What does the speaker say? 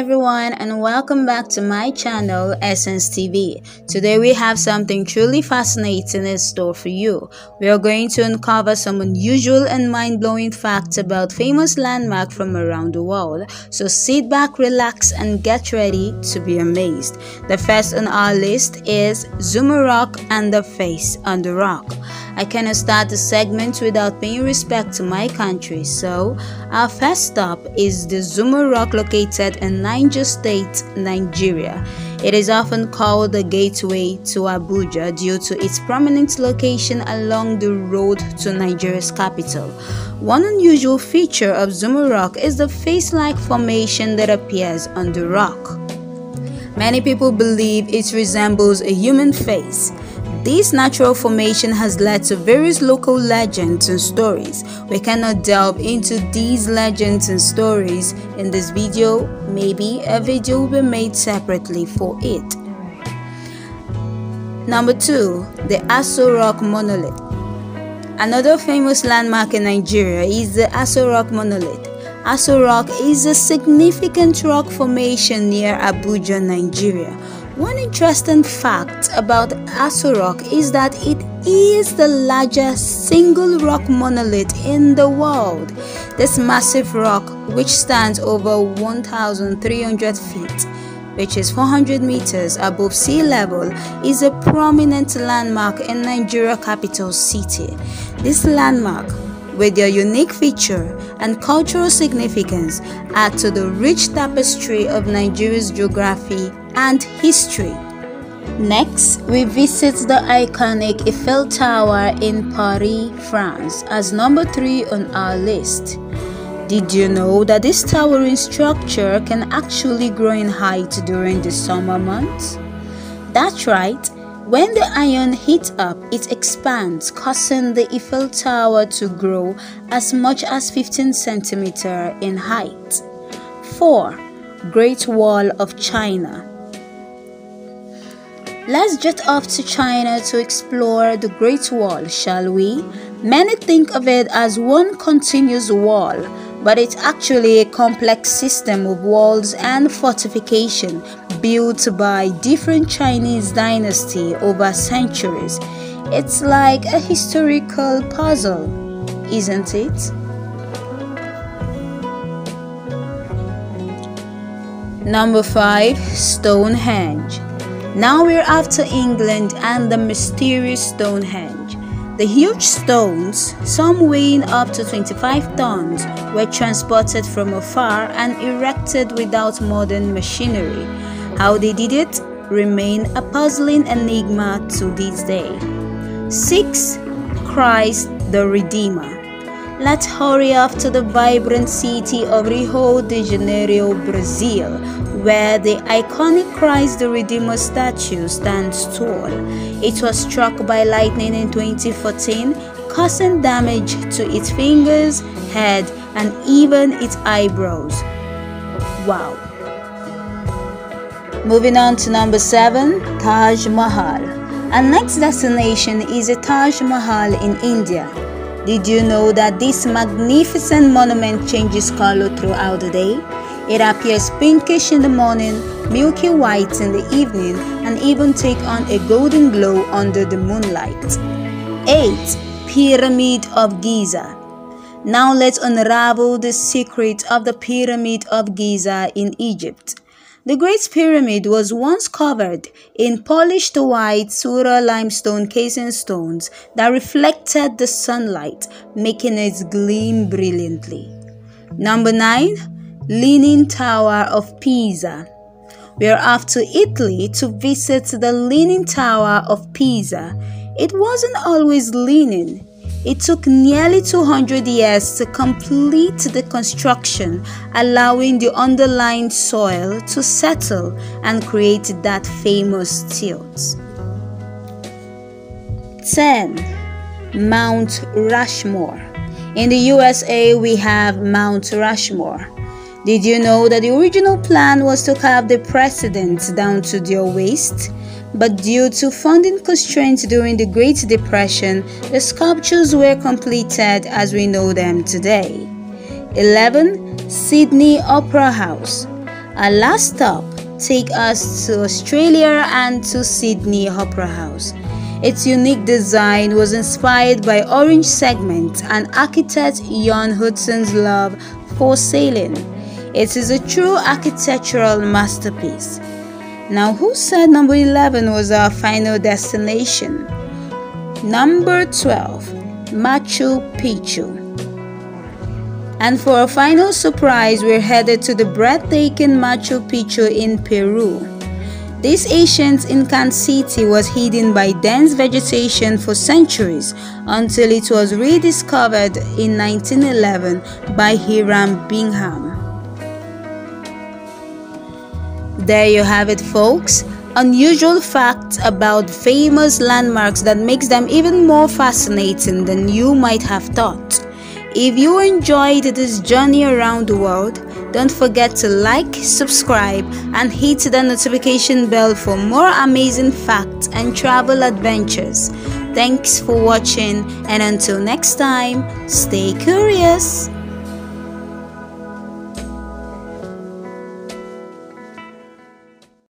everyone and welcome back to my channel Essence TV. Today we have something truly fascinating in store for you. We are going to uncover some unusual and mind-blowing facts about famous landmarks from around the world. So sit back, relax and get ready to be amazed. The first on our list is Zuma Rock and the face on the rock. I cannot start the segment without paying respect to my country. So our first stop is the Zuma Rock located in Niger State, Nigeria. It is often called the gateway to Abuja due to its prominent location along the road to Nigeria's capital. One unusual feature of Zuma Rock is the face-like formation that appears on the rock. Many people believe it resembles a human face. This natural formation has led to various local legends and stories. We cannot delve into these legends and stories in this video. Maybe a video will be made separately for it. Number 2. The Aso Rock Monolith Another famous landmark in Nigeria is the Aso Rock Monolith. Aso Rock is a significant rock formation near Abuja, Nigeria one interesting fact about Aso Rock is that it is the largest single rock monolith in the world. This massive rock, which stands over 1,300 feet, which is 400 meters above sea level, is a prominent landmark in Nigeria capital city. This landmark with their unique feature and cultural significance add to the rich tapestry of Nigeria's geography and history. Next, we visit the iconic Eiffel Tower in Paris, France as number 3 on our list. Did you know that this towering structure can actually grow in height during the summer months? That's right, when the iron heats up, it expands, causing the Eiffel Tower to grow as much as 15 centimeter in height. 4. Great Wall of China Let's jet off to China to explore the Great Wall, shall we? Many think of it as one continuous wall, but it's actually a complex system of walls and fortification built by different Chinese dynasties over centuries. It's like a historical puzzle, isn't it? Number 5 Stonehenge now we're after England and the mysterious Stonehenge. The huge stones, some weighing up to 25 tons, were transported from afar and erected without modern machinery. How they did it remain a puzzling enigma to this day. 6. Christ the Redeemer Let's hurry off to the vibrant city of Rio de Janeiro, Brazil, where the iconic Christ the Redeemer statue stands tall. It was struck by lightning in 2014, causing damage to its fingers, head, and even its eyebrows. Wow. Moving on to number 7, Taj Mahal. Our next destination is a Taj Mahal in India. Did you know that this magnificent monument changes color throughout the day? It appears pinkish in the morning, milky white in the evening, and even take on a golden glow under the moonlight. 8. Pyramid of Giza Now let's unravel the secret of the Pyramid of Giza in Egypt. The Great Pyramid was once covered in polished white Tura limestone casing stones that reflected the sunlight, making it gleam brilliantly. Number 9 Leaning Tower of Pisa. We are off to Italy to visit the Leaning Tower of Pisa. It wasn't always leaning. It took nearly 200 years to complete the construction, allowing the underlying soil to settle and create that famous tilt. 10. Mount Rushmore. In the USA, we have Mount Rushmore. Did you know that the original plan was to have the presidents down to their waist? But due to funding constraints during the Great Depression, the sculptures were completed as we know them today. 11. Sydney Opera House Our last stop take us to Australia and to Sydney Opera House. Its unique design was inspired by orange segment and architect Jørn Utzon's love for sailing. It is a true architectural masterpiece. Now, who said number 11 was our final destination? Number 12, Machu Picchu. And for a final surprise, we're headed to the breathtaking Machu Picchu in Peru. This ancient Incan city was hidden by dense vegetation for centuries until it was rediscovered in 1911 by Hiram Bingham. There you have it folks, unusual facts about famous landmarks that makes them even more fascinating than you might have thought. If you enjoyed this journey around the world, don't forget to like, subscribe, and hit the notification bell for more amazing facts and travel adventures. Thanks for watching, and until next time, stay curious.